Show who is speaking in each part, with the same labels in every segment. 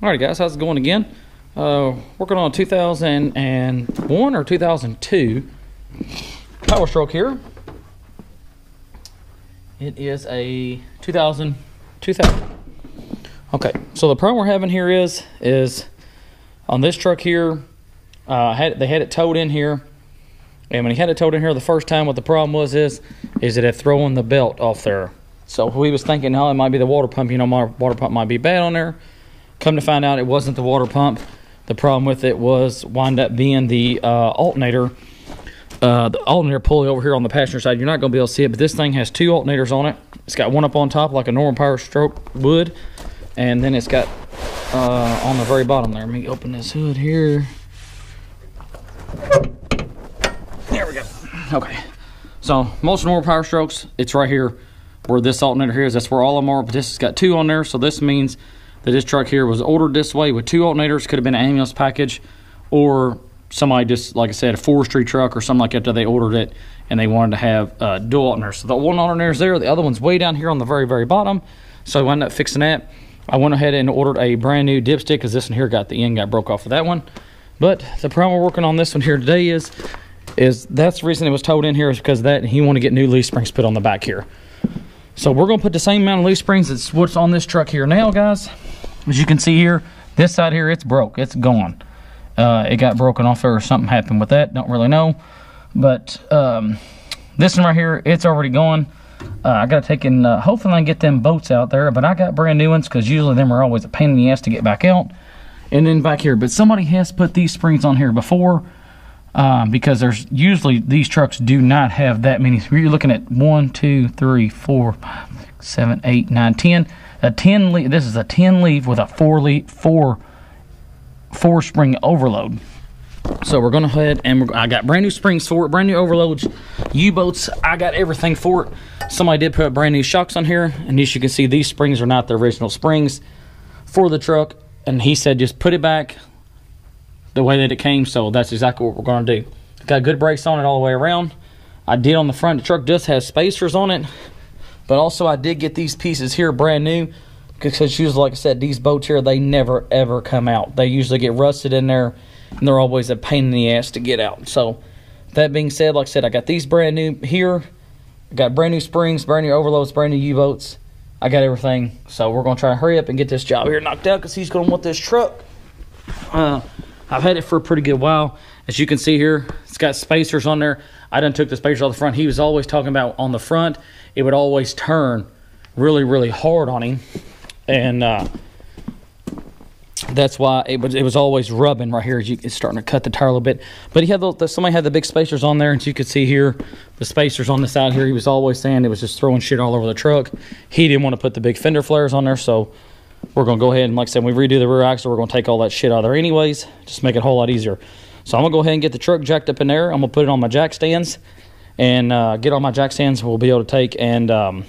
Speaker 1: Alright guys, how's it going again? Uh, working on a 2001 or 2002 Power Stroke here. It is a 2000, 2000. Okay, so the problem we're having here is, is on this truck here, uh, had, they had it towed in here. And when he had it towed in here the first time, what the problem was is, is it had thrown the belt off there. So we was thinking, oh, it might be the water pump. You know, my water pump might be bad on there. Come to find out, it wasn't the water pump. The problem with it was wind up being the uh, alternator. Uh, the alternator pulley over here on the passenger side. You're not going to be able to see it, but this thing has two alternators on it. It's got one up on top like a normal power stroke would, and then it's got uh, on the very bottom there. Let me open this hood here. There we go. Okay. So most normal power strokes, it's right here where this alternator here is. That's where all of them are, but this has got two on there. So this means that this truck here was ordered this way with two alternators. Could have been an ambulance package or somebody just, like I said, a forestry truck or something like that. They ordered it and they wanted to have uh, dual alternators. So the one alternator is there. The other one's way down here on the very, very bottom. So I wound up fixing that. I went ahead and ordered a brand new dipstick because this one here got the end got broke off of that one. But the problem we're working on this one here today is is that's the reason it was towed in here is because that And he wanted to get new leaf springs put on the back here. So we're to put the same amount of leaf springs that's what's on this truck here now, guys. As you can see here, this side here, it's broke. It's gone. Uh, it got broken off there or something happened with that. Don't really know. But um, this one right here, it's already gone. Uh, I got to take in, uh, hopefully I can get them boats out there. But I got brand new ones because usually them are always a pain in the ass to get back out. And then back here. But somebody has put these springs on here before um, because there's usually these trucks do not have that many. You're looking at one, two, three, four, seven, eight, nine, ten. A ten leaf. This is a ten leaf with a four leaf, four, four spring overload. So we're gonna head and I got brand new springs for it, brand new overloads, U-boats. I got everything for it. Somebody did put brand new shocks on here, and as you can see, these springs are not the original springs for the truck. And he said just put it back, the way that it came. So that's exactly what we're going to do. Got good brakes on it all the way around. I did on the front. The truck does have spacers on it. But also I did get these pieces here brand new. Because usually, like I said, these boats here, they never ever come out. They usually get rusted in there. And they're always a pain in the ass to get out. So that being said, like I said, I got these brand new here. I got brand new springs, brand new overloads, brand new U-boats. I got everything. So we're going to try to hurry up and get this job here knocked out because he's going to want this truck. Uh, I've had it for a pretty good while. As you can see here, it's got spacers on there. I done took the spacers off the front. He was always talking about on the front, it would always turn really, really hard on him. And uh, that's why it was, it was always rubbing right here. As you, It's starting to cut the tire a little bit. But he had the, somebody had the big spacers on there, and you could see here the spacers on the side here. He was always saying it was just throwing shit all over the truck. He didn't want to put the big fender flares on there, so we're going to go ahead and, like I said, we redo the rear axle, we're going to take all that shit out of there anyways, just make it a whole lot easier. So I'm going to go ahead and get the truck jacked up in there. I'm going to put it on my jack stands and uh, get on my jack stands we'll be able to take and um,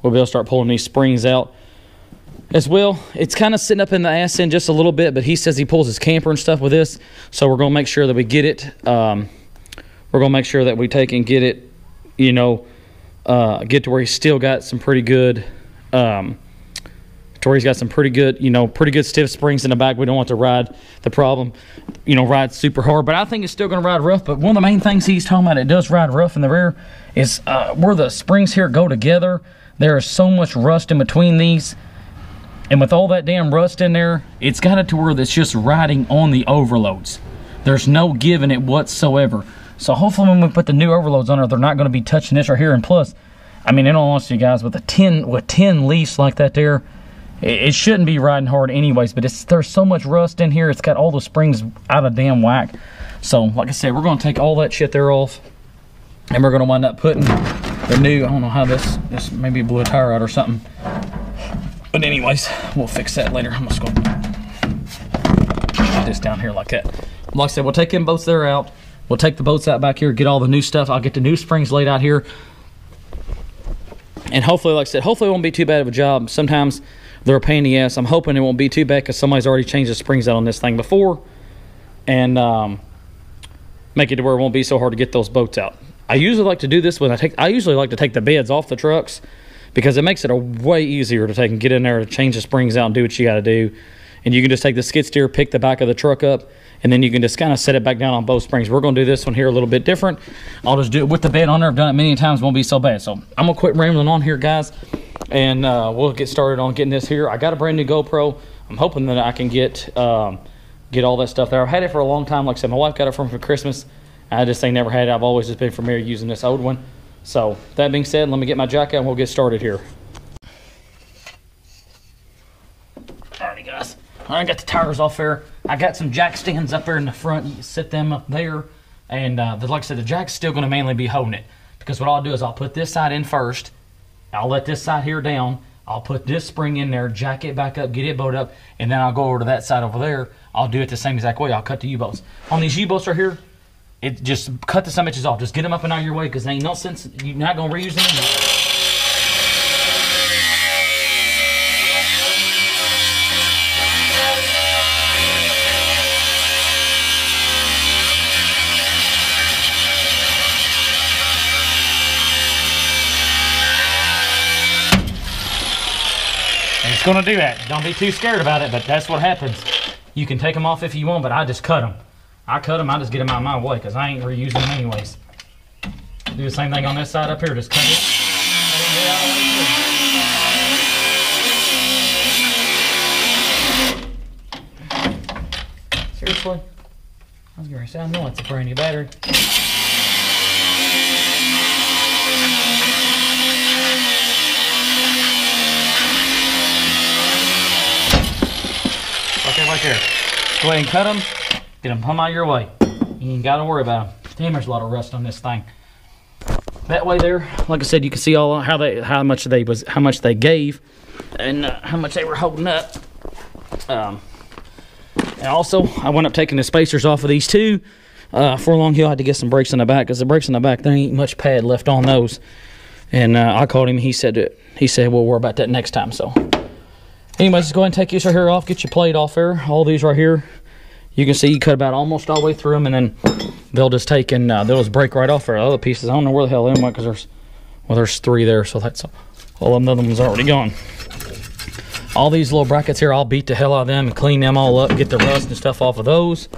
Speaker 1: we'll be able to start pulling these springs out as well. It's kind of sitting up in the ass end just a little bit, but he says he pulls his camper and stuff with this. So we're going to make sure that we get it. Um, we're going to make sure that we take and get it, you know, uh, get to where he's still got some pretty good um, Tori's got some pretty good, you know, pretty good stiff springs in the back. We don't want to ride the problem, you know, ride super hard. But I think it's still going to ride rough. But one of the main things he's talking about, it does ride rough in the rear, is uh, where the springs here go together. There is so much rust in between these. And with all that damn rust in there, it's got it to where it's just riding on the overloads. There's no giving it whatsoever. So hopefully when we put the new overloads on there, they're not going to be touching this right here. And plus, I mean, in all honesty, you guys, with a 10, with 10 leaves like that there, it shouldn't be riding hard anyways, but it's there's so much rust in here. It's got all the springs out of damn whack. So, like I said, we're going to take all that shit there off. And we're going to wind up putting the new, I don't know how this, this maybe blew a tire out or something. But anyways, we'll fix that later. I'm just to put this down here like that. Like I said, we'll take them boats there out. We'll take the boats out back here, get all the new stuff. I'll get the new springs laid out here. And hopefully, like I said, hopefully it won't be too bad of a job. Sometimes they're a pain in the ass. I'm hoping it won't be too bad because somebody's already changed the springs out on this thing before and um, make it to where it won't be so hard to get those boats out. I usually like to do this when I take, I usually like to take the beds off the trucks because it makes it a way easier to take and get in there to change the springs out and do what you got to do. And you can just take the skid steer, pick the back of the truck up, and then you can just kind of set it back down on both springs. We're going to do this one here a little bit different. I'll just do it with the bed on there. I've done it many times. Won't be so bad. So I'm going to quit rambling on here, guys, and uh, we'll get started on getting this here. I got a brand new GoPro. I'm hoping that I can get um, get all that stuff there. I've had it for a long time. Like I said, my wife got it from for Christmas. I just ain't never had it. I've always just been familiar using this old one. So that being said, let me get my jack out and we'll get started here. Alrighty guys, I got the tires off there. I got some jack stands up there in the front. You set them up there. And uh, like I said, the jack's still gonna mainly be holding it. Because what I'll do is I'll put this side in first. I'll let this side here down. I'll put this spring in there, jack it back up, get it bowed up, and then I'll go over to that side over there. I'll do it the same exact way. I'll cut the U-bolts. On these U-bolts right here, it just cut the some inches off. Just get them up and out of your way because ain't no sense. You're not gonna reuse them. Gonna do that. Don't be too scared about it, but that's what happens. You can take them off if you want, but I just cut them. I cut them, I just get them out of my way because I ain't reusing them anyways. Do the same thing on this side up here, just cut it. Seriously? I was gonna say, I know it's a brand new battery. There. Go ahead and cut them. Get them hum out of your way. You ain't got to worry about them. Damn, there's a lot of rust on this thing. That way there, like I said, you can see all how they how much they was how much they gave, and uh, how much they were holding up. Um, and also, I went up taking the spacers off of these two. Uh, for a long hill, I had to get some brakes in the back because the brakes in the back there ain't much pad left on those. And uh, I called him. He said it. He said we'll worry about that next time. So, anyways, just go ahead and take this right here off. Get your plate off there. All these right here you can see you cut about almost all the way through them and then they'll just take and uh, they'll just break right off for other pieces. I don't know where the hell they went because there's, well, there's three there. So that's all of them, one's already gone. All these little brackets here, I'll beat the hell out of them and clean them all up, get the rust and stuff off of those.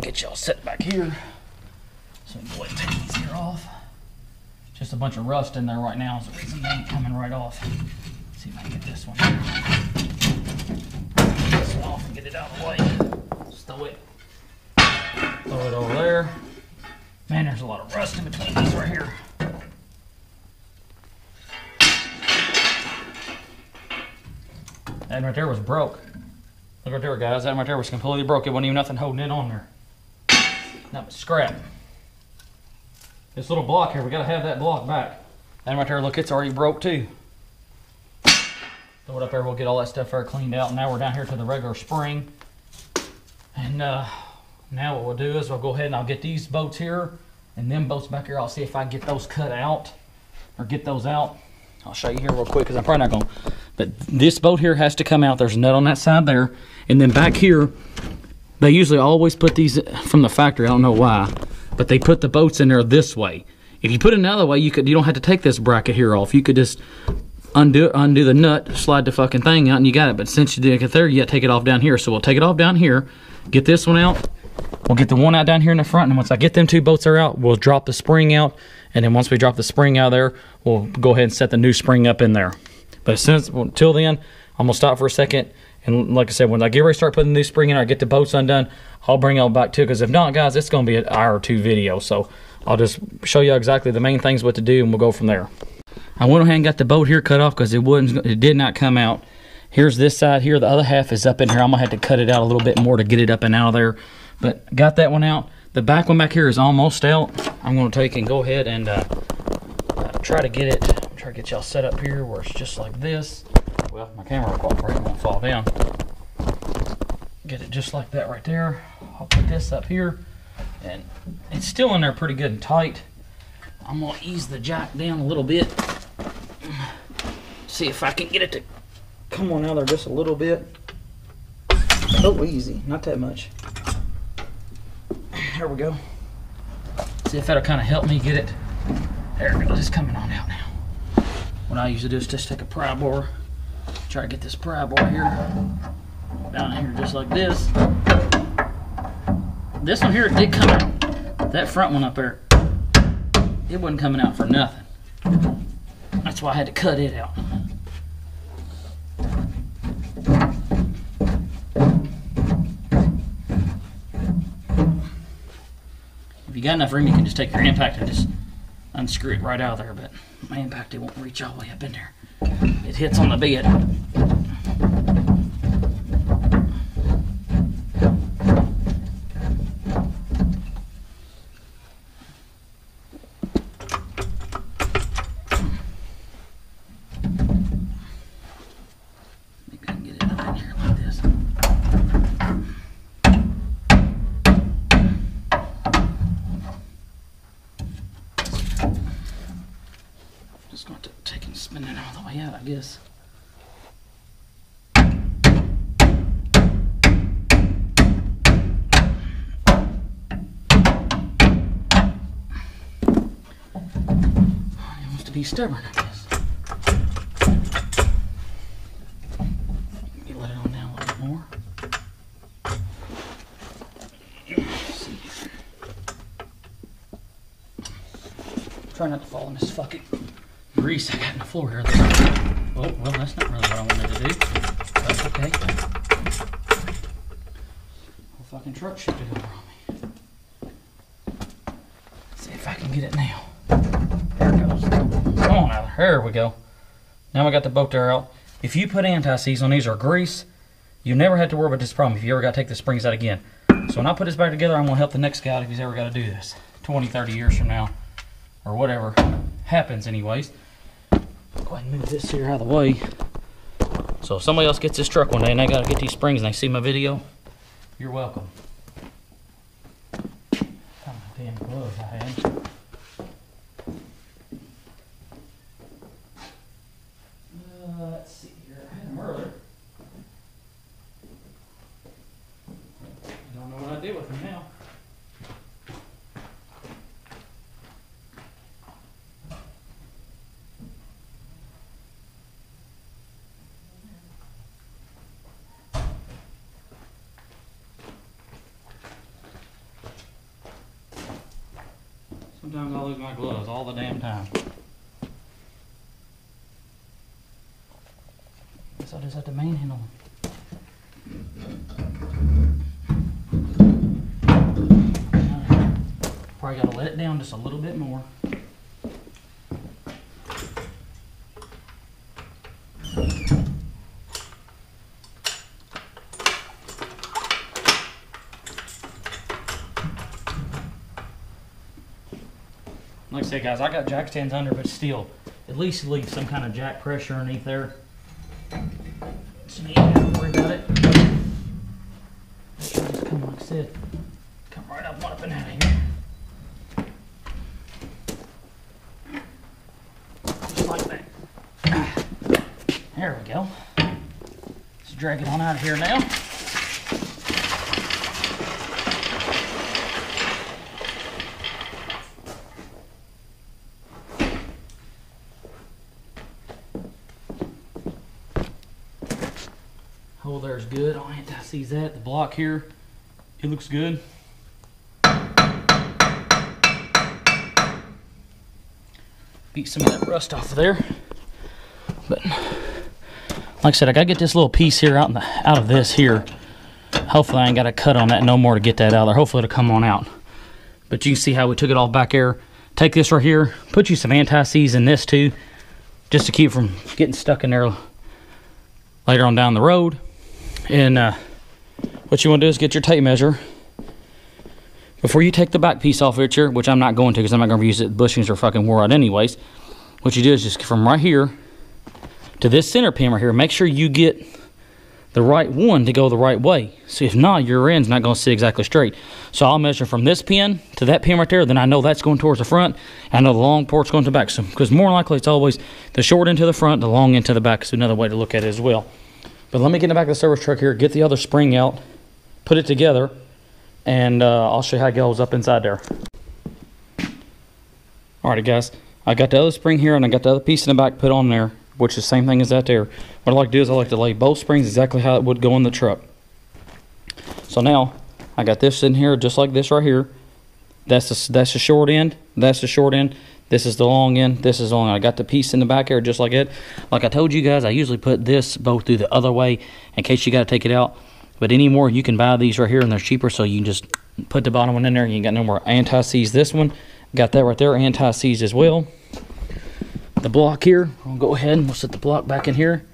Speaker 1: Get y'all set back here. So go ahead take these here off. Just a bunch of rust in there right now is the reason they ain't coming right off. See if I can get this one here off and get it out of the way. Throw it, throw it over there. Man, there's a lot of rust in between these right here. That right there was broke. Look right there, guys. That right there was completely broke. It wasn't even nothing holding it on there. That was scrap. This little block here, we gotta have that block back. That right there, look, it's already broke too. Throw it up there, we'll get all that stuff there cleaned out. Now we're down here to the regular spring. And uh, now what we'll do is we'll go ahead and I'll get these boats here and them boats back here. I'll see if I can get those cut out or get those out. I'll show you here real quick because I'm probably not going to. But this boat here has to come out. There's a nut on that side there. And then back here, they usually always put these from the factory. I don't know why. But they put the boats in there this way. If you put it another way, you could you don't have to take this bracket here off. You could just undo undo the nut, slide the fucking thing out, and you got it. But since you didn't get there, you got to take it off down here. So we'll take it off down here, get this one out. We'll get the one out down here in the front, and once I get them two boats are out, we'll drop the spring out. And then once we drop the spring out there, we'll go ahead and set the new spring up in there. But since until then, I'm gonna stop for a second. And like I said, when I get ready to start putting the new spring in, I get the boats undone, I'll bring y'all back too. Because if not, guys, it's gonna be an hour or two video. So I'll just show you exactly the main things what to do, and we'll go from there. I went ahead and got the boat here cut off because it wouldn't, it did not come out. Here's this side here. The other half is up in here. I'm gonna have to cut it out a little bit more to get it up and out of there. But got that one out. The back one back here is almost out. I'm gonna take and go ahead and uh, try to get it, try to get y'all set up here where it's just like this. Well, my camera will cooperate, won't fall down. Get it just like that right there. I'll put this up here and it's still in there pretty good and tight. I'm gonna ease the jack down a little bit see if I can get it to come on out there just a little bit. Oh, easy, not that much. There we go. See if that'll kind of help me get it. There it it's coming on out now. what I usually do is just take a pry bar, try to get this pry bar here, down here just like this. This one here did come out. That front one up there, it wasn't coming out for nothing. That's why I had to cut it out. If you got enough room, you can just take your impact and just unscrew it right out of there, but my impact, it won't reach all the way up in there. It hits on the bed. Stubborn, I guess. Maybe let it on down a little bit more. Try not to fall in this fucking grease I got in the floor here. Oh, well, that's not really what I wanted to do. That's okay. Whole fucking truck shifted we go. Now I got the boat there out. If you put anti-seize on these or grease, you never have to worry about this problem if you ever got to take the springs out again. So when I put this back together, I'm going to help the next guy if he's ever got to do this. 20, 30 years from now. Or whatever happens anyways. Go ahead and move this here out of the way. So if somebody else gets this truck one day and they gotta get these springs and they see my video, you're welcome. Found my damn gloves I had. Uh, let's see here. I had them earlier. I don't know what I did with them now. Sometimes I lose my gloves all the damn time. Guess I'll just have to manhandle them. Probably gotta let it down just a little bit more. Said, guys, I got jack stands under, but still, at least leave some kind of jack pressure underneath there. So you ain't have to worry about it. Make sure just come, like I said, come right up, up and out of here. Just like that. There we go. Let's drag it on out of here now. Hole there's good. Oh, I'll anti-seize that. The block here, it looks good. Beat some of that rust off of there. But like I said, I gotta get this little piece here out in the out of this here. Hopefully I ain't got to cut on that no more to get that out there. Hopefully it'll come on out. But you can see how we took it all back there. Take this right here, put you some anti-seize in this too, just to keep from getting stuck in there later on down the road. And uh, what you want to do is get your tape measure. Before you take the back piece off of here, which I'm not going to because I'm not going to use it, the bushings are fucking wore out anyways. What you do is just from right here to this center pin right here, make sure you get the right one to go the right way. So if not, your end's not going to sit exactly straight. So I'll measure from this pin to that pin right there, then I know that's going towards the front, I know the long port's going to the back. So, because more likely it's always the short end to the front, the long end to the back is another way to look at it as well. But let me get in the back of the service truck here, get the other spring out, put it together, and uh, I'll show you how it goes up inside there. Alrighty guys, I got the other spring here and I got the other piece in the back put on there, which is the same thing as that there. What I like to do is I like to lay both springs exactly how it would go in the truck. So now I got this in here just like this right here. That's the, that's the short end. That's the short end. This is the long end. This is the long. I got the piece in the back here just like it. Like I told you guys, I usually put this both through the other way in case you got to take it out. But anymore, you can buy these right here and they're cheaper. So you can just put the bottom one in there. You ain't got no more anti-seize. This one, got that right there, anti-seize as well. The block here, I'll go ahead and we'll set the block back in here.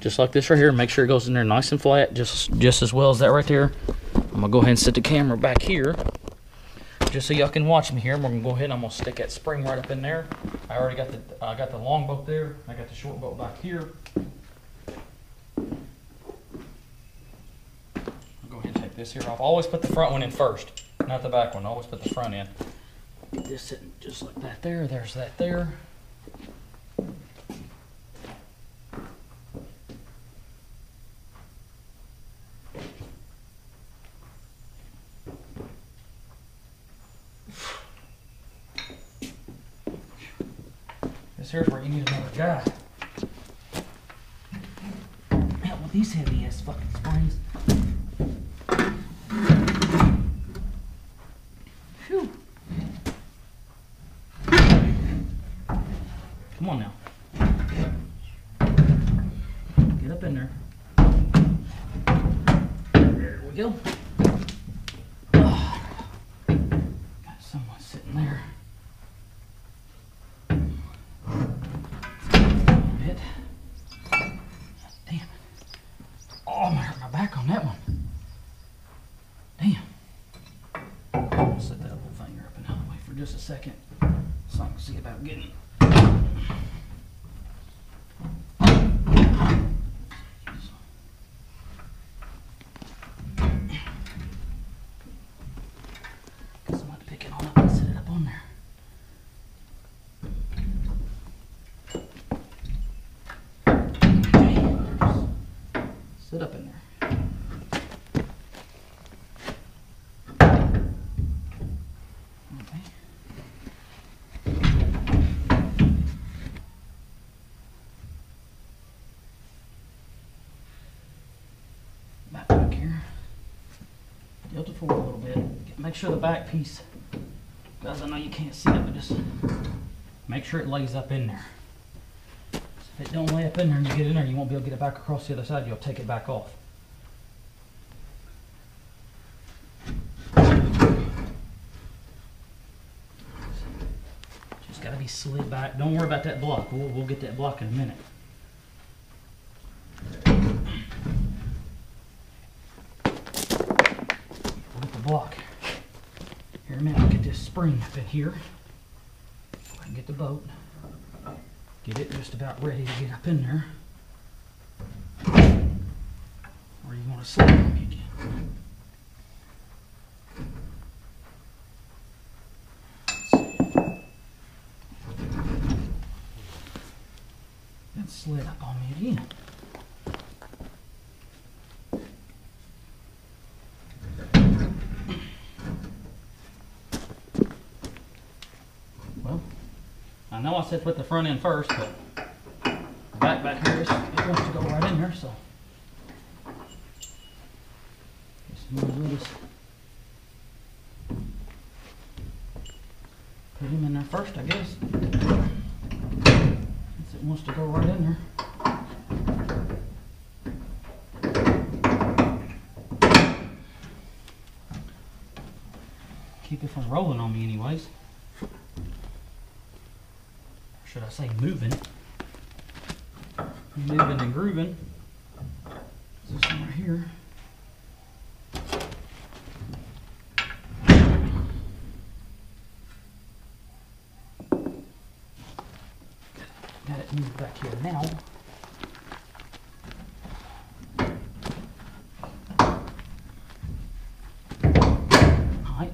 Speaker 1: Just like this right here. Make sure it goes in there nice and flat, just, just as well as that right there. I'm gonna go ahead and set the camera back here just so y'all can watch me here. We're gonna go ahead and I'm gonna stick that spring right up in there. I already got the I got the long bolt there. I got the short bolt back here. I'll go ahead and take this here off. Always put the front one in first, not the back one. Always put the front in. Get this sitting just like that there. There's that there. Here's where you need another guy. Hell with these heavy ass fucking springs. Phew. Come on now. Get up in there. There we go. Ah. Got someone sitting there. bit. Damn it. Oh, I'm gonna hurt my back on that one. Damn. I'll set that little finger up and out of the way for just a second so I can see about getting. Guess I'm gonna have to pick it on up and set it up on there. Sit up in there. Okay. Back back here. Tilt it forward a little bit. Get- Make sure the back piece, guys, I know you can't see it, but just make sure it lays up in there. so If it don't lay up in there and you get in there, you won't be able to get it back across the other side. You'll take it back off. Just gotta be slid back. Don't worry about that block. We'll, we'll get that block in a minute. We'll get the block. Here in a minute, I'll get in here. I can get the boat. Get it just about ready to get up in there. Or you want to slide on me again. That slid up on me again. Well, I know I said put the front in first, but the back back here, is- it wants to go right in there, so. Just Put him in there first, I guess. Since it wants to go right in there. Keep it from rolling on me anyways should I say moving? Moving and grooving. This one right here. Got it moved back here now. Alright.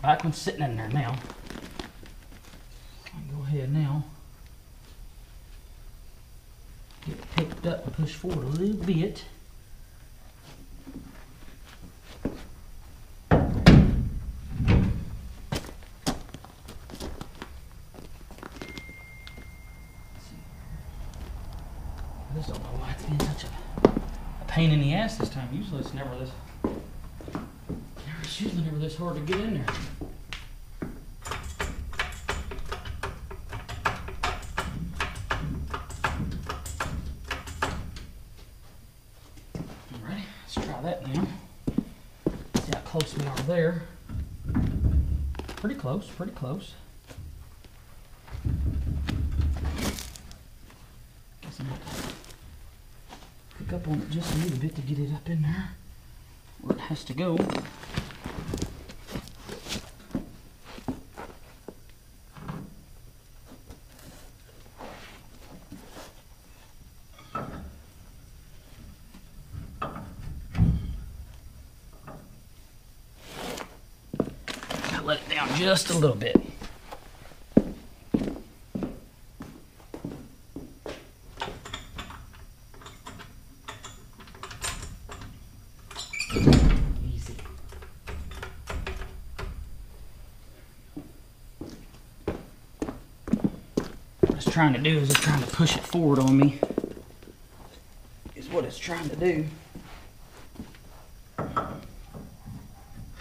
Speaker 1: Back one's sitting in there now. push forward a little bit. I don't know why it's been such a, a, pain in the ass this time. Usually it's never this. Never, it's usually never this hard to get in there. There. Pretty close, pretty close. Guess I'm gonna pick up on it just a little bit to get it up in there where it has to go. Gotta let it down just a little bit. What it's trying to do is it's trying to push it forward on me. Is what it's trying to do.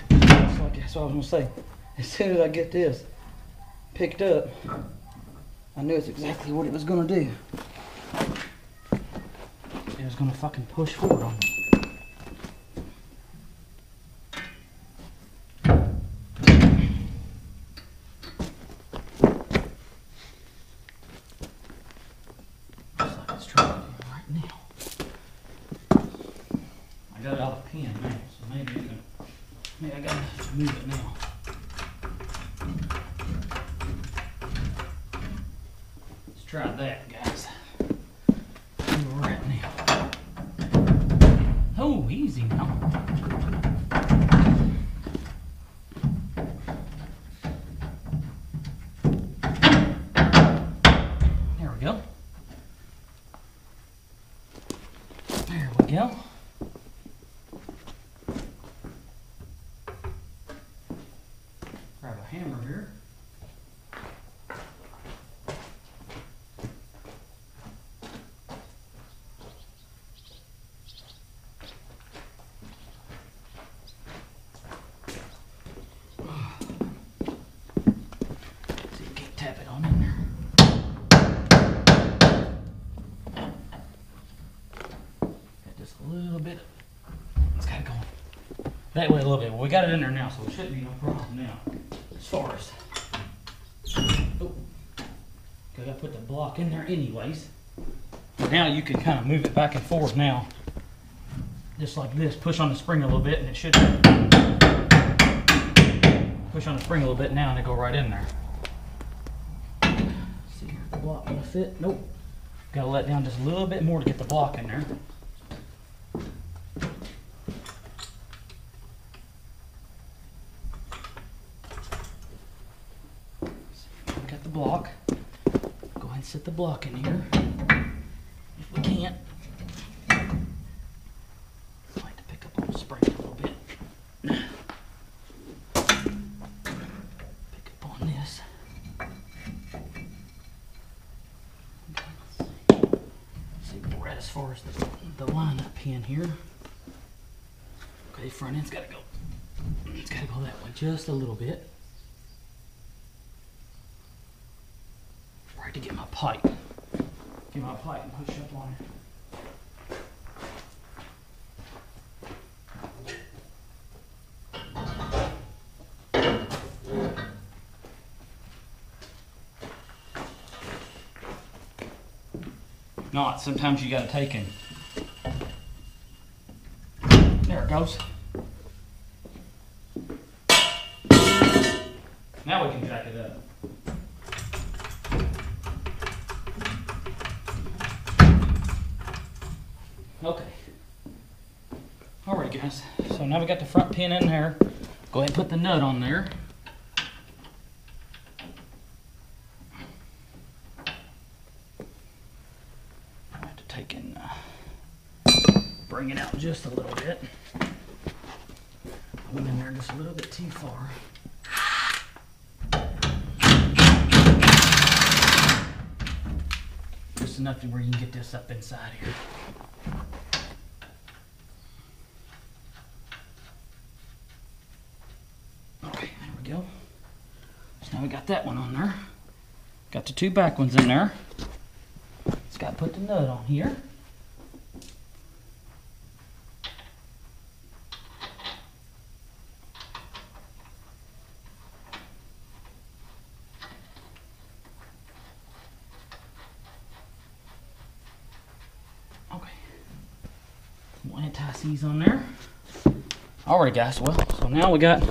Speaker 1: That's what I was gonna say. As soon as I get this picked up, I knew it's exactly what it was gonna do. It was gonna fucking push forward on me. There we go. Grab a hammer here. See if you can tap it on in there. Got just a little bit. It's gotta go that way a little bit. Well, we got it in there now, so it shouldn't be no problem now. As far as. Oh. I put the block in there anyways. Now you can kind of move it back and forth now. Just like this. Push on the spring a little bit and it should. Push on the spring a little bit now and it go right in there. See here, the block gonna fit? Nope. Gotta let down just a little bit more to get the block in there. Got the block. Go ahead and set the block in here. If we can't. Like to pick up on the spring a little bit. Pick up on this. See where we're at as far as the, the lineup pin here. Okay, front end's gotta go. It's gotta go that way just a little bit. Right to get my pipe. Get my pipe and push up on it. Not, sometimes you gotta take and there it goes. Got the front pin in there. Go ahead and put the nut on there. I have to take and uh, bring it out just a little bit. I went in there just a little bit too far. Just enough to where you can get this up inside here. Okay, there we go. So now we got that one on there. Got the two back ones in there. Just got to put the nut on here. Okay. Some anti-seize on there. Alright guys, well, so now we got,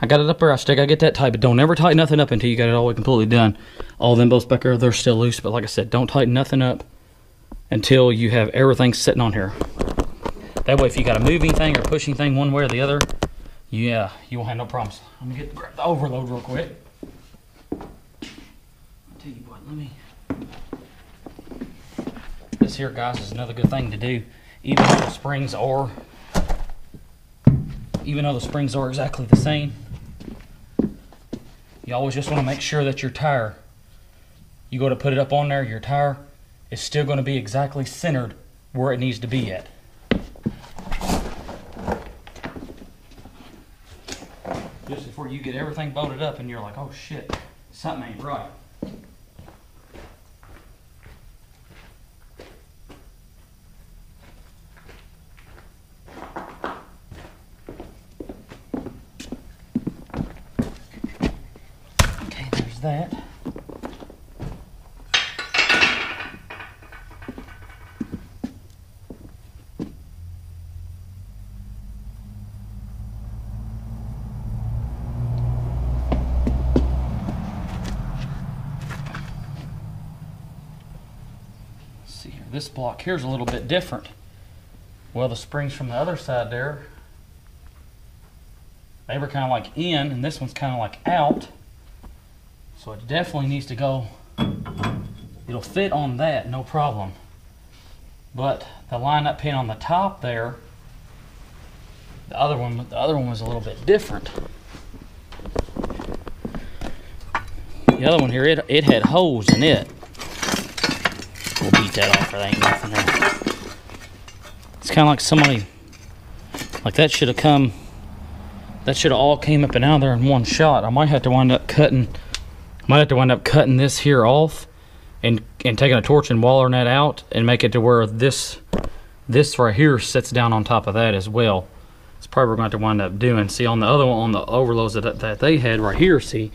Speaker 1: I got it up there, I still gotta get that tight, but don't ever tighten nothing up until you got it all completely done. All them bolts back there, they're still loose, but like I said, don't tighten nothing up until you have everything sitting on here. That way if you gotta move anything or push anything one way or the other, yeah, you won't have no problems. I'm gonna get the overload real quick. I'll tell you what, let me, this here guys is another good thing to do, even though the springs are even though the springs are exactly the same. You always just want to make sure that your tire, you go to put it up on there, your tire is still going to be exactly centered where it needs to be at. Just before you get everything bolted up and you're like, oh shit, something ain't right. Okay, there's that. Here. This block here's a little bit different. Well, the springs from the other side there, they were kind of like in, and this one's kind of like out. So it definitely needs to go, it'll fit on that, no problem. But the line up pin on the top there, the other one, the other one was a little bit different. The other one here, it, it had holes in it. We'll beat that off, ain't nothing there. It's kind of like somebody, like that should have come, that should have all came up and out there in one shot. I might have to wind up cutting, might have to wind up cutting this here off and, and taking a torch and wallering that out and make it to where this, this right here sits down on top of that as well. It's probably what we're going to wind up doing. See on the other one, on the overloads that, that they had right here, see,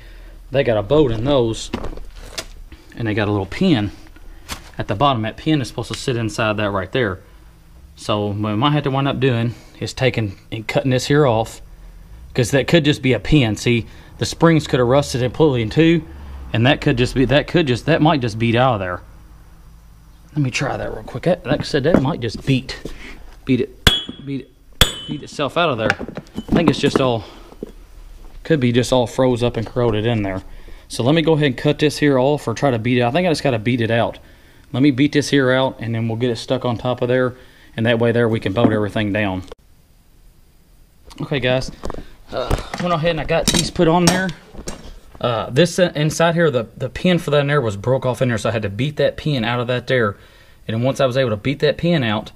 Speaker 1: they got a bolt in those and they got a little pin at the bottom. That pin is supposed to sit inside that right there. So what I might have to wind up doing is taking and cutting this here off because that could just be a pin. See, the springs could have rusted completely in two, and that could just be that could just that might just beat out of there. Let me try that real quick. That, like I said, that might just beat, beat it, beat it, beat itself out of there. I think it's just all could be just all froze up and corroded in there. So let me go ahead and cut this here off or try to beat it. I think I just got to beat it out. Let me beat this here out and then we'll get it stuck on top of there and that way there we can bolt everything down. Okay guys, uh, went ahead and I got these put on there. Uh, this inside here, the, the pin for that in there was broke off in there, so I had to beat that pin out of that there. And then once I was able to beat that pin out,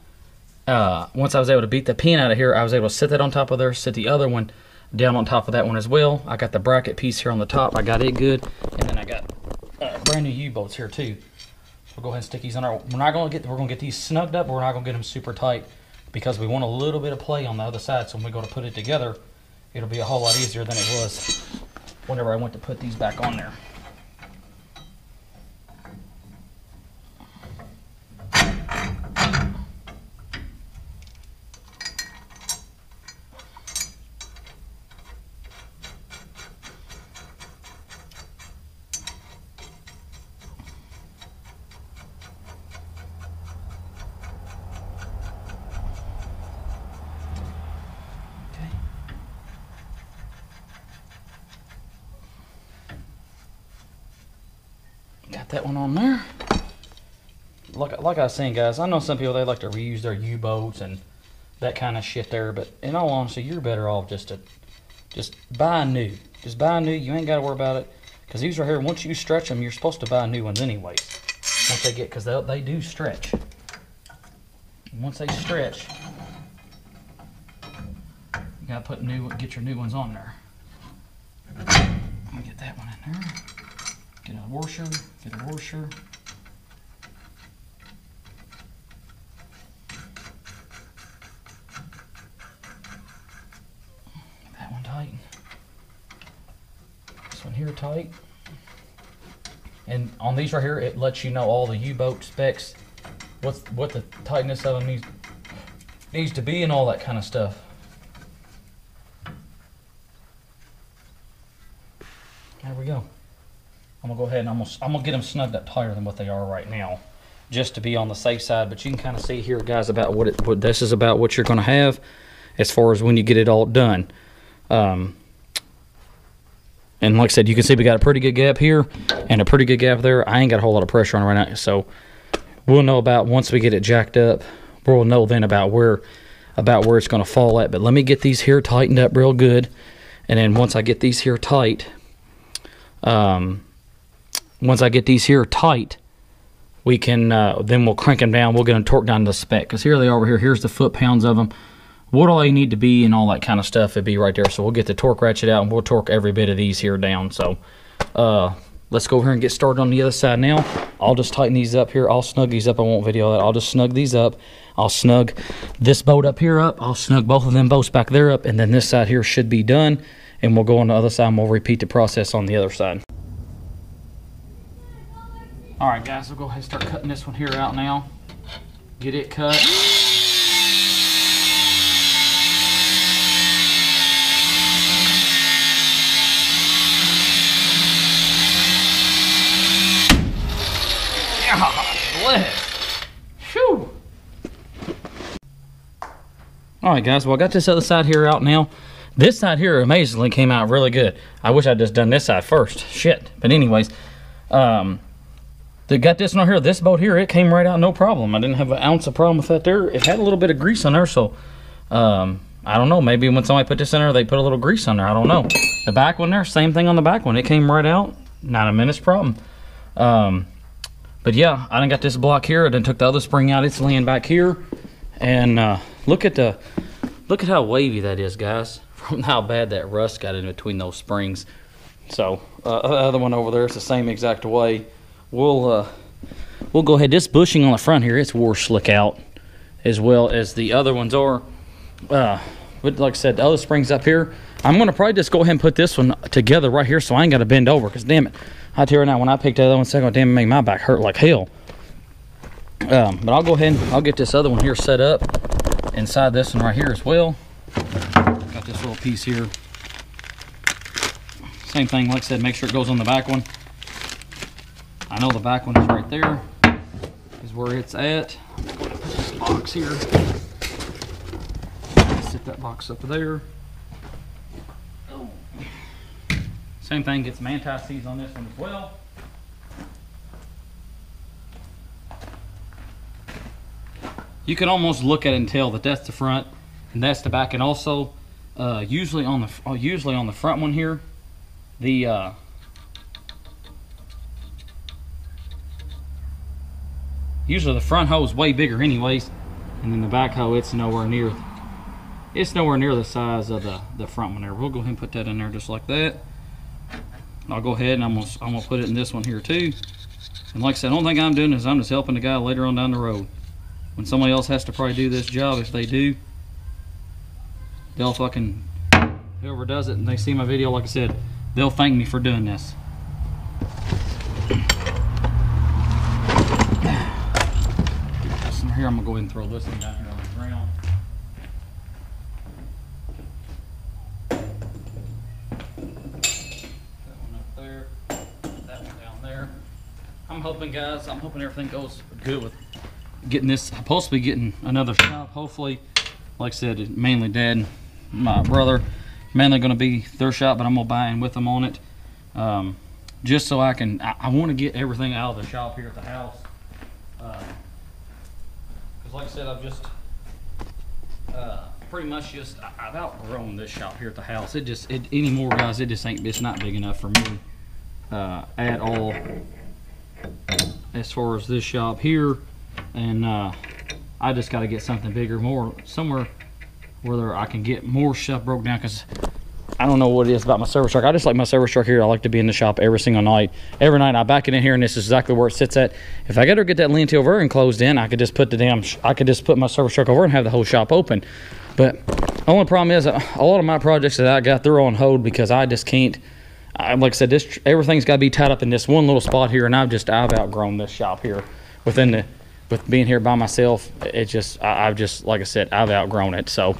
Speaker 1: uh, once I was able to beat the pin out of here, I was able to set that on top of there, set the other one down on top of that one as well. I got the bracket piece here on the top. I got it good. And then I got uh, brand new U-bolts here too. We'll go ahead and stick these on our, we're not to get, we're to get these snugged up, but we're not to get them super tight because we want a little bit of play on the other side. So when we go to put it together, it'll be a whole lot easier than it was whenever I went to put these back on there. Okay. Got that one on there. Like, like I was saying, guys, I know some people, they like to reuse their U-boats and that kind of shit there, but in all honesty, you're better off just to just buy new. Just buy new. You ain't got to worry about it. Because these right here, once you stretch them, you're supposed to buy new ones anyways. once they get, because they, they do stretch. Once they stretch, you gotta put new, get your new ones on there. Let me get that one in there. Get a washer, get a washer. That one tight. This one here tight. And on these right here, it lets you know all the U-bolt specs, what's what the tightness of them needs needs to be, and all that kind of stuff. There we go. I'm gonna go ahead and I'm gonna, I'm gonna get them snugged up tighter than what they are right now, just to be on the safe side. But you can kind of see here, guys, about what it what this is about, what you're gonna have, as far as when you get it all done. Um, and like I said, you can see we got a pretty good gap here and a pretty good gap there. I ain't got a whole lot of pressure on right now, so we'll know about once we get it jacked up. We'll know then about where about where it's going to fall at. But let me get these here tightened up real good, and then once I get these here tight, um, once I get these here tight, we can uh, then we'll crank them down. We'll get them torqued down to the spec because here they are over here. Here's the foot pounds of them what all they need to be and all that kind of stuff would be right there. So we'll get the torque ratchet out and we'll torque every bit of these here down. So uh, let's go here and get started on the other side now. I'll just tighten these up here. I'll snug these up. I won't video that. I'll just snug these up. I'll snug this boat up here up. I'll snug both of them boats back there up. And then this side here should be done. And we'll go on the other side and we'll repeat the process on the other side. All right, guys, we'll go ahead and start cutting this one here out now. Get it cut. All right, guys. Well, I got this other side here out now. This side here amazingly came out really good. I wish I'd just done this side first. Shit. But anyways, um, they got this one here. This boat here, it came right out no problem. I didn't have an ounce of problem with that there. It had a little bit of grease on there, so um, I don't know. Maybe when somebody put this in there, they put a little grease on there. I don't know. The back one there, same thing on the back one. It came right out. Not a minute's problem. Um, but yeah, I done got this block here. I then took the other spring out. It's laying back here. And uh, look at the look at how wavy that is, guys. From how bad that rust got in between those springs. So uh, the other one over there is the same exact way. We'll uh, we'll go ahead. This bushing on the front here, it's wore slick out, as well as the other ones are. Uh, but like I said, the other springs up here. I'm gonna probably just go ahead and put this one together right here, so I ain't got to bend over. Cause damn it, I tell you now, when I picked that other one second, damn, it made my back hurt like hell. Um, but I'll go ahead and I'll get this other one here set up inside this one right here as well. Got this little piece here. Same thing, like I said, make sure it goes on the back one. I know the back one is right there, is where it's at. Put this box here. Set that box up there. Same thing, get some anti-seize on this one as well. You can almost look at it and tell that that's the front and that's the back. And also, uh, usually on the uh, usually on the front one here, the uh, usually the front hose is way bigger anyways, and then the back hose it's nowhere near it's nowhere near the size of the the front one there. We'll go ahead and put that in there just like that. I'll go ahead and I'm gonna, I'm gonna put it in this one here too. And like I said, the only thing I'm doing is I'm just helping the guy later on down the road. When somebody else has to probably do this job, if they do, they'll fucking, whoever does it and they see my video, like I said, they'll thank me for doing this. Here, I'm gonna go ahead and throw this one down here. I'm hoping, guys, I'm hoping everything goes good with getting this. Supposed to be getting another shop, hopefully. Like I said, mainly Dad, my brother, mainly going to be their shop, but I'm going to buy in with them on it. Um, just so I can, I, I want to get everything out of the shop here at the house. Because uh, like I said, I've just, uh, pretty much just, I, have outgrown this shop here at the house. It just, it, anymore, guys, it just ain't, it's not big enough for me uh, at all. As far as this shop here, and uh, I just got to get something bigger, more somewhere where I can get more stuff broke down. Cause I don't know what it is about my service truck. I just like my service truck here. I like to be in the shop every single night. Every night I back it in here, and this is exactly where it sits at. If I got to get that lean-to over and closed in, I could just put the damn. I could just put my service truck over and have the whole shop open. But the only problem is uh, a lot of my projects that I got they're on hold because I just can't. I, like I said, this everything's got to be tied up in this one little spot here, and I've just I've outgrown this shop here within the with being here by myself. It just I, I've just like I said I've outgrown it. So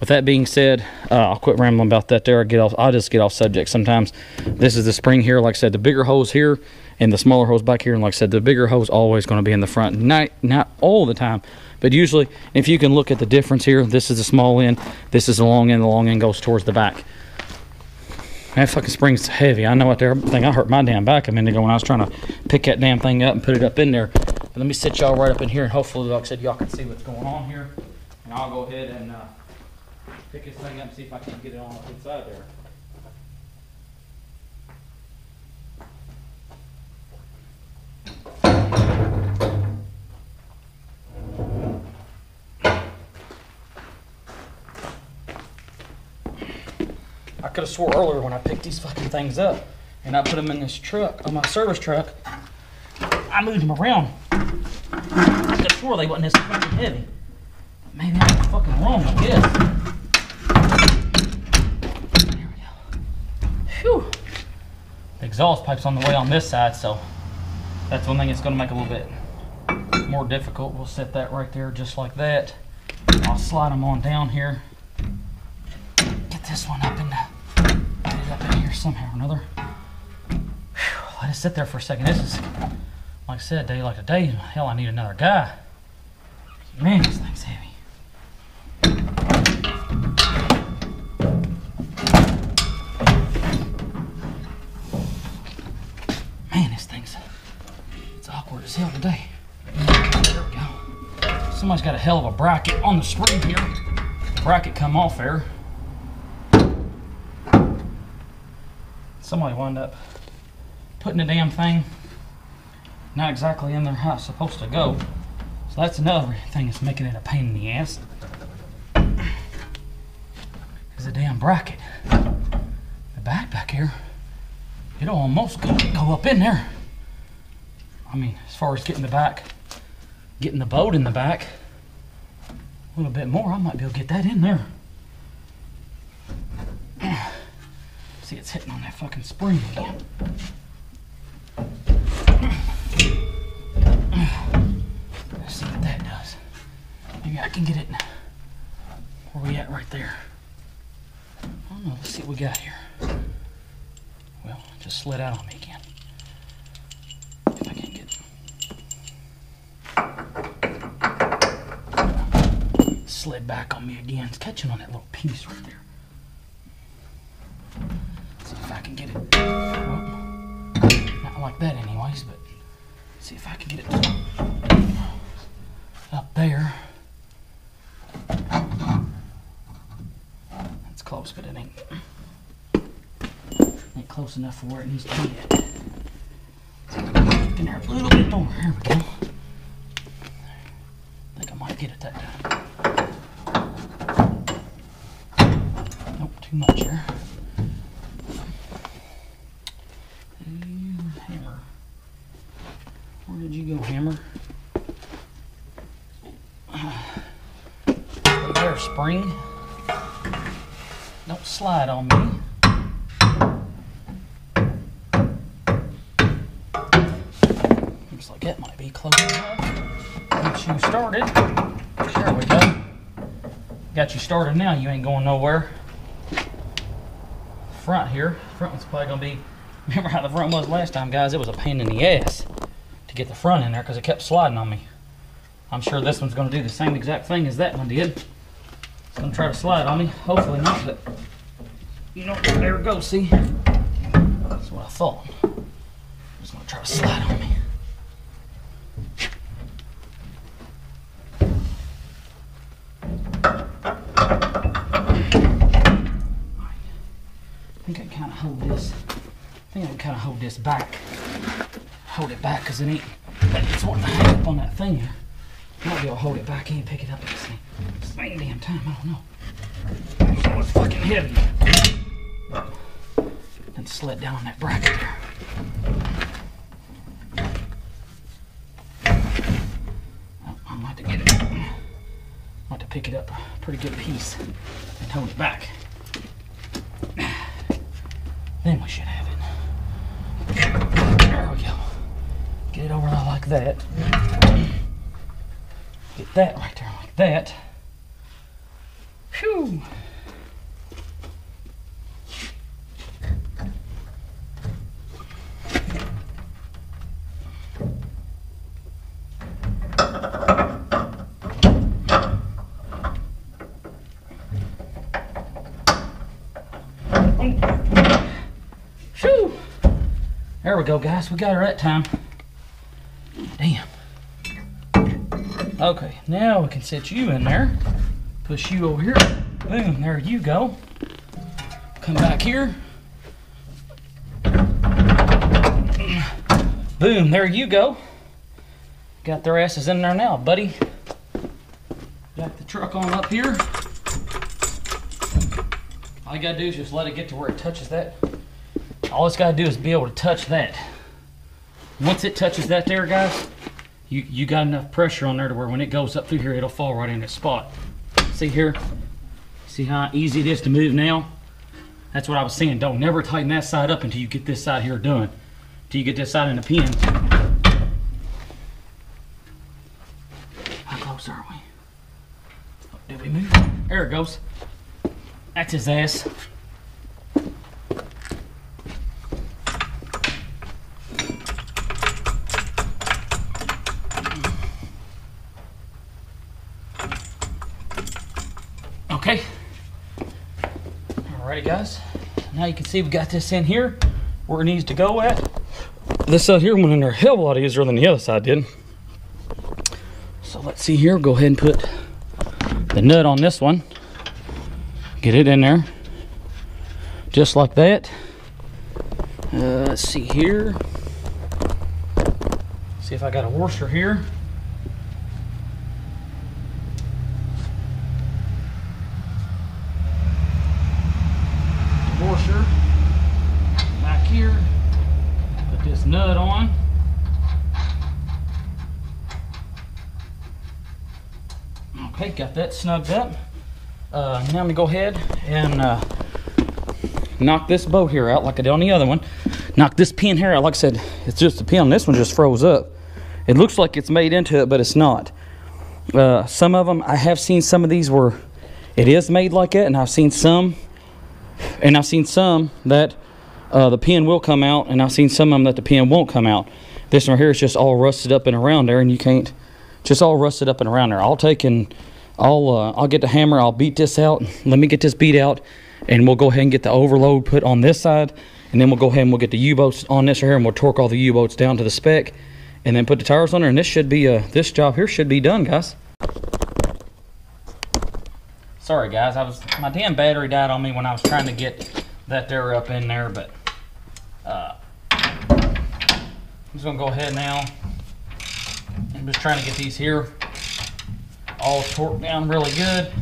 Speaker 1: with that being said, uh, I'll quit rambling about that there. I get off. I'll just get off subject sometimes. This is the spring here. Like I said, the bigger hose here and the smaller hose back here. And like I said, the bigger hose always going to be in the front. Not not all the time, but usually, if you can look at the difference here, this is the small end. This is the long end. The long end goes towards the back. That fucking spring's heavy. I know what there thing. I hurt my damn back a minute ago when I was trying to pick that damn thing up and put it up in there. But let me sit y'all right up in here, and hopefully, like I said, y'all can see what's going on here. And I'll go ahead and uh, pick this thing up and see if I can get it on the inside there. I could have swore earlier when I picked these fucking things up and I put them in this truck, on my service truck, I moved them around. I could have swore they wasn't this fucking heavy. Maybe I'm fucking wrong, I guess. There we go. Phew. The exhaust pipe's on the way on this side, so that's one thing it's gonna make a little bit more difficult. We'll set that right there just like that. I'll slide them on down here. Get this one up in somehow or another. Whew, let it sit there for a second. This is, like I said, day like today. Hell, I need another guy. Man, this thing's heavy. Man, this thing's it's awkward as hell today. There we go. Somebody's got a hell of a bracket on the spring here. Bracket come off there. Somebody wound up putting the damn thing not exactly in there how it's supposed to go. So that's another thing that's making it a pain in the ass. Is the damn bracket. The back back here, it'll almost go, go up in there. I mean, as far as getting the back, getting the boat in the back, a little bit more, I might be able to get that in there. See, it's hitting on that fucking spring again. Let's see what that does. Maybe I can get it. Where we at right there? I don't know. Let's see what we got here. Well, just slid out on me again. If I can't get slid back on me again. It's catching on that little piece right there. Like that, anyways, but see if I can get it up there. That's close, but it ain't ain't close enough for where it needs to be yet. In there a little bit more. There we go. I think I might get it that time. Nope, too much here. Hammer. Where did you go, Hammer? There, spring. Don't slide on me. Looks like that might be close enough. Get you started. There we go. Got you started now. You ain't going nowhere. Front here. Front one's probably gonna be. Remember how the front was last time, guys? It was a pain in the ass to get the front in there because it kept sliding on me. I'm sure this one's gonna do the same exact thing as that one did. It's gonna try to slide on me. Hopefully not, but you know, there we go. See, that's what I thought. I'm just gonna try to slide on me. I think I can kind of hold this. I think I can kind of hold this back. Hold it back because it ain't It's wanting to hang up on that thing. Might be able to hold it back in, pick it up at the same, damn time. I don't know. It's fucking heavy. And slid down that bracket there. I'm about to get it. I might have to pick it up a pretty good piece and hold it back. Then we should have it. There we go. Get it over there like that. Get that right there like that. Phew. There we go, guys. We got her that time. Damn. Okay, now we can set you in there. Push you over here. Boom, there you go. Come back here. Boom, there you go. Got their asses in there now, buddy. Jack the truck on up here. All you gotta do is just let it get to where it touches that. All it's gotta do is be able to touch that. Once it touches that there, guys, you, you got enough pressure on there to where when it goes up through here, it'll fall right in its spot. See here? See how easy it is to move now? That's what I was saying. Don't never tighten that side up until you get this side here done. Until you get this side in the pin. How close are we? Oh, did we move? There it goes. That's his ass. Okay. Alrighty, guys. Now you can see we got this in here where it needs to go at. This side here went in there a hell of a lot easier than the other side did. So let's see here. Go ahead and put the nut on this one. Get it in there. Just like that. Uh, let's see here. See if I got a washer here. washer back here. Put this nut on. Okay, got that snugged up. Uh, now I'm gonna go ahead and uh, knock this bolt here out like I did on the other one. Knock this pin here out. Like I said, it's just a pin. This one just froze up. It looks like it's made into it, but it's not. Uh, some of them, I have seen some of these where it is made like it, and I've seen some and I've seen some that uh, the pin will come out, and I've seen some of them that the pin won't come out. This one here is just all rusted up and around there, and you can't, just all rusted up and around there. I'll take and I'll uh, I'll get the hammer. I'll beat this out. Let me get this beat out, and we'll go ahead and get the overload put on this side, and then we'll go ahead and we'll get the U-bolts on this here, and we'll torque all the U-bolts down to the spec, and then put the tires on there, and this should be uh this job here should be done, guys. Sorry guys, I was my damn battery died on me when I was trying to get that there up in there, but uh, I'm just gonna go ahead now. I'm just trying to get these here all torqued down really good.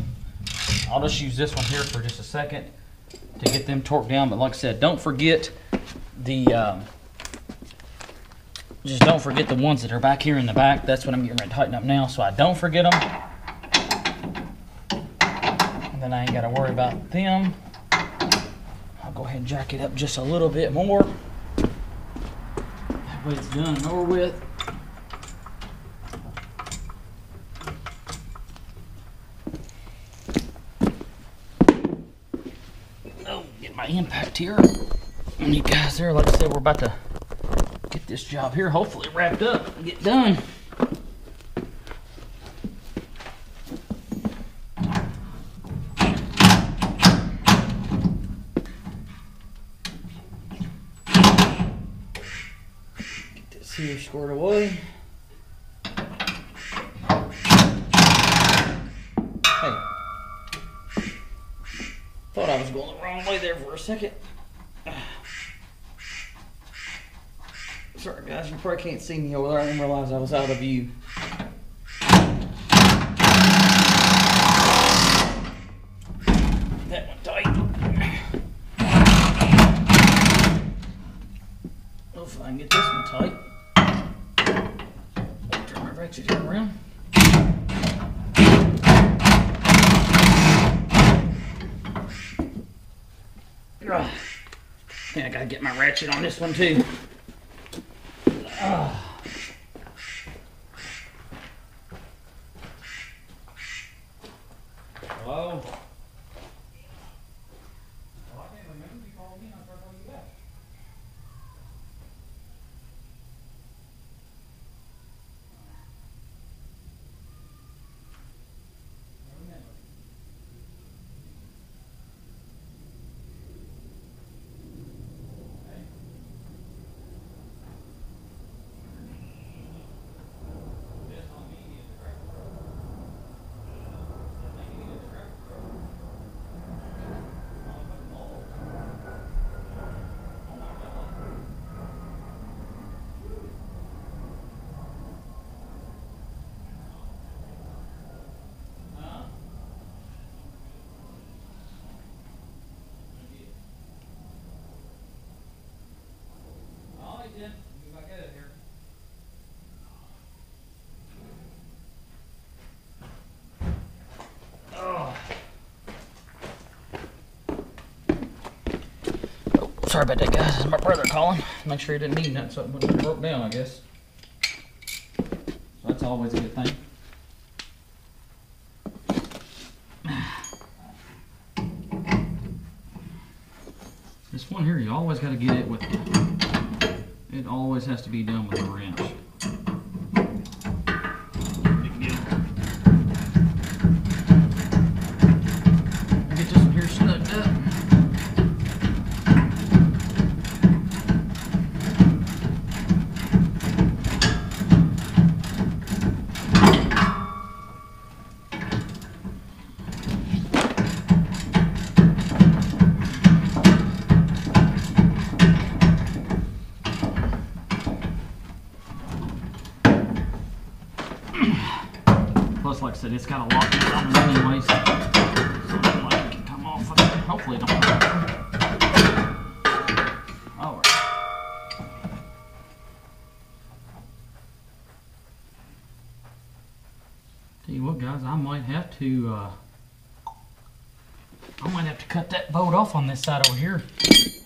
Speaker 1: I'll just use this one here for just a second to get them torqued down. But like I said, don't forget the um, just don't forget the ones that are back here in the back. That's what I'm getting ready to tighten up now, so I don't forget them. And then I ain't got to worry about them. I'll go ahead and jack it up just a little bit more. That way it's done and over with. Oh, get my impact here. And you guys there, like I said, we're about to get this job here hopefully wrapped up and get done. Get this here squared away. I was going the wrong way there for a second. Sorry guys, you probably can't see me over there. I didn't realize I was out of view. That one tight. Hopefully I can get this one tight. Turn my ratchet here around. Ugh. I think I gotta get my ratchet on this one too. Oh, sorry about that, guys. It's my brother calling. Make sure he didn't need nothing so it broke down, I guess. So that's always a good thing. This one here, you always got to get it with, it always has to be done with to, uh, I might have to cut that boat off on this side over here.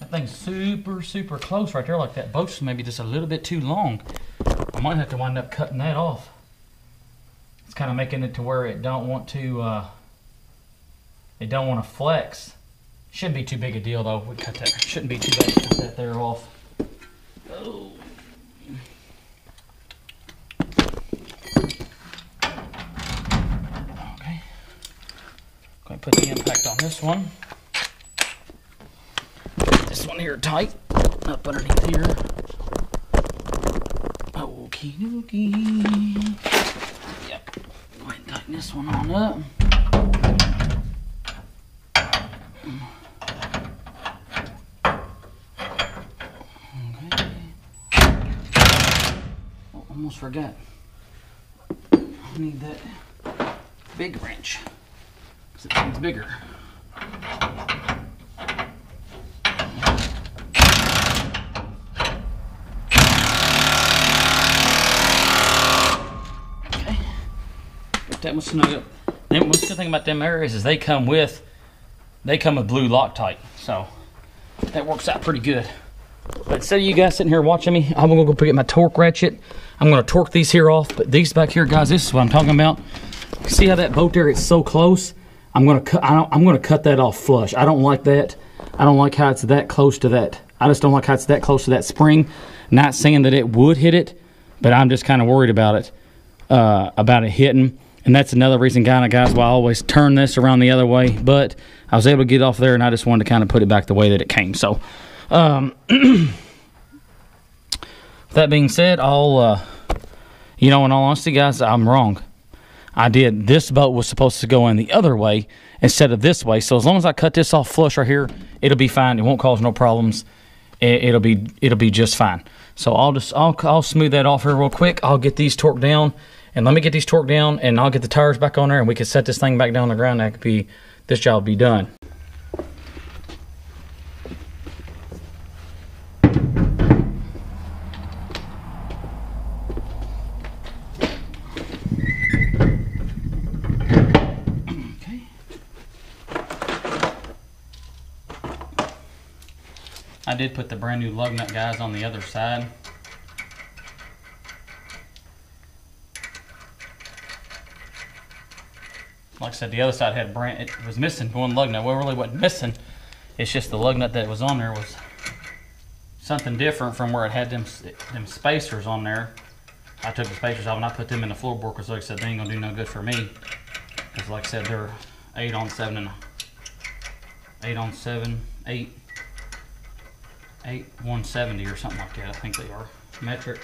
Speaker 1: That thing's super, super close right there. Like that boat's maybe just a little bit too long. I might have to wind up cutting that off. It's kind of making it to where it don't want to, uh, it don't want to flex. Shouldn't be too big a deal though. We cut that. Shouldn't be too bad to cut that there off. Oh. Okay. Going to put the impact on this one. This one here tight up underneath here. Okie dokie. Yep. Go ahead and tighten this one on up. Okay. Almost forgot. I need that big wrench. Because it seems bigger. Okay. Get that one snug up. Then what's the good thing about them areas is they come with they come with blue Loctite. So that works out pretty good. But instead of you guys sitting here watching me, I'm gonna go pick up my torque ratchet. I'm gonna torque these here off. But these back here, guys, this is what I'm talking about. See how that boat there is so close? I'm gonna I'm gonna cut that off flush. I don't like that. I don't like how it's that close to that. I just don't like how it's that close to that spring. Not saying that it would hit it, but I'm just kind of worried about it, uh, about it hitting. And that's another reason, kind of guys, why I always turn this around the other way. But I was able to get off there, and I just wanted to kind of put it back the way that it came. So, um, that being said, I'll, uh, you know, in all honesty, guys, I'm wrong. I did. This boat was supposed to go in the other way instead of this way. So as long as I cut this off flush right here, it'll be fine. It won't cause no problems. It, it'll be it'll be just fine. So I'll just, I'll, I'll smooth that off here real quick. I'll get these torqued down and let me get these torqued down and I'll get the tires back on there and we can set this thing back down on the ground. That could be, this job be done. Did put the brand new lug nut guys on the other side. Like I said, the other side had brand, it was missing one lug nut. Well, really wasn't missing. It's just the lug nut that was on there was something different from where it had them, them spacers on there. I took the spacers off and I put them in the floorboard because like I said, they ain't gonna do no good for me. Because like I said, they're eight on seven and eight on seven, eight eight 170 or something like that. I think they are metric.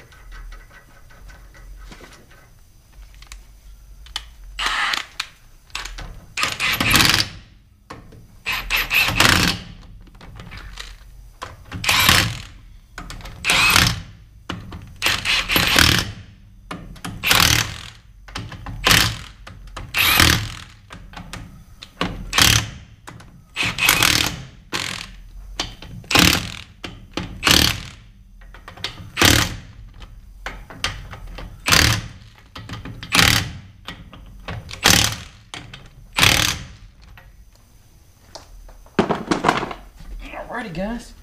Speaker 1: Alrighty guys,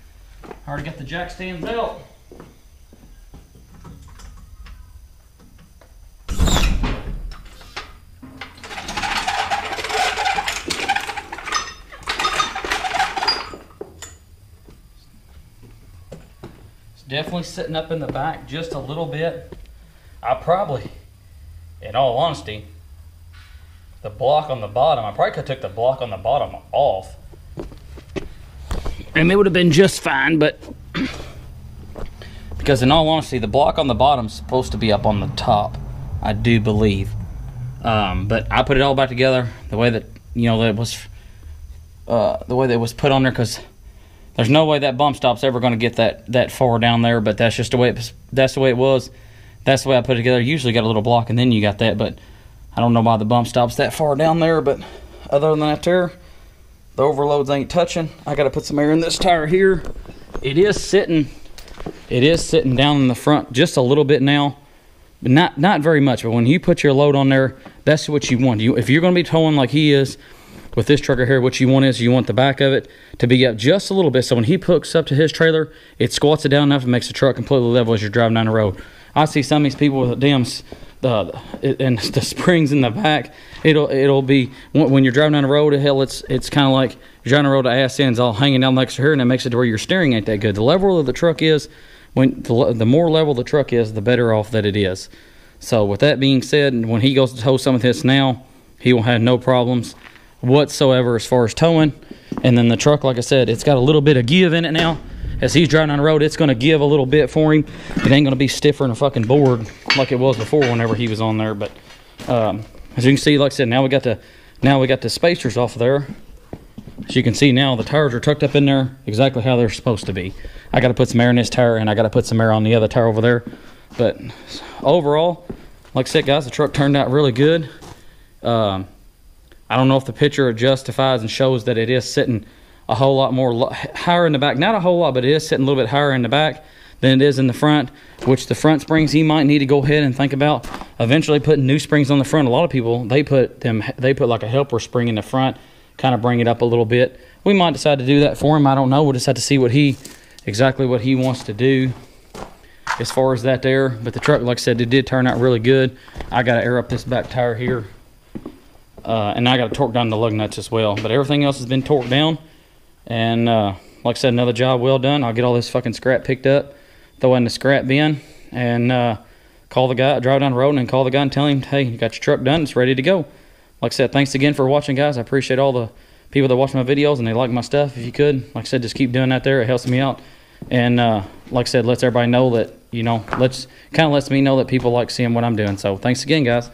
Speaker 1: I already got the jack stands out. It's definitely sitting up in the back just a little bit. I probably, in all honesty, the block on the bottom, I probably could have took the block on the bottom off and it would have been just fine, but because in all honesty, the block on the bottom is supposed to be up on the top, I do believe. Um, but I put it all back together the way that you know that it was, uh, the way that it was put on there, because there's no way that bump stop's ever going to get that that far down there. But that's just the way it was, that's the way it was. That's the way I put it together. Usually got a little block, and then you got that, but I don't know why the bump stop's that far down there. But other than that, there the overloads ain't touching. I got to put some air in this tire here. It is sitting, it is sitting down in the front just a little bit now, but not not very much. But when you put your load on there, that's what you want. You if you're going to be towing like he is with this trucker here, what you want is you want the back of it to be up just a little bit. So when he hooks up to his trailer, it squats it down enough and makes the truck completely level as you're driving down the road. I see some of these people with damn and the springs in the back. It'll it'll be when you're driving down the road. Hell, it's it's kind of like you're driving the road. to ass ends all hanging down next to her, and it makes it to where your steering ain't that good. The level of the truck is when the, the more level the truck is, the better off that it is. So with that being said, when he goes to tow some of this now, he will have no problems whatsoever as far as towing. And then the truck, like I said, it's got a little bit of give in it now as he's driving on the road, it's going to give a little bit for him. It ain't going to be stiffer than a fucking board like it was before whenever he was on there. But um, as you can see, like I said, now we got the now we got the spacers off there. As you can see now, the tires are tucked up in there exactly how they're supposed to be. I got to put some air in this tire, and I got to put some air on the other tire over there. But overall, like I said, guys, the truck turned out really good. Um, I don't know if the picture justifies and shows that it is sitting a whole lot more higher in the back. Not a whole lot, but it is sitting a little bit higher in the back than it is in the front, which the front springs you might need to go ahead and think about eventually putting new springs on the front. A lot of people, they put them, they put like a helper spring in the front, kind of bring it up a little bit. We might decide to do that for him. I don't know. We'll just have to see what he, exactly what he wants to do as far as that there. But the truck, like I said, it did turn out really good. I got to air up this back tire here. Uh, and I got to torque down the lug nuts as well. But everything else has been torqued down. And uh, like I said, another job well done. I'll get all this fucking scrap picked up, throw it in the scrap bin, and uh, call the guy, drive down the road and call the guy and tell him, hey, you got your truck done. It's ready to go. Like I said, thanks again for watching, guys. I appreciate all the people that watch my videos and they like my stuff. If you could, like I said, just keep doing that there. It helps me out. And uh, like I said, lets everybody know that, you know, let's kind of lets me know that people like seeing what I'm doing. So thanks again, guys.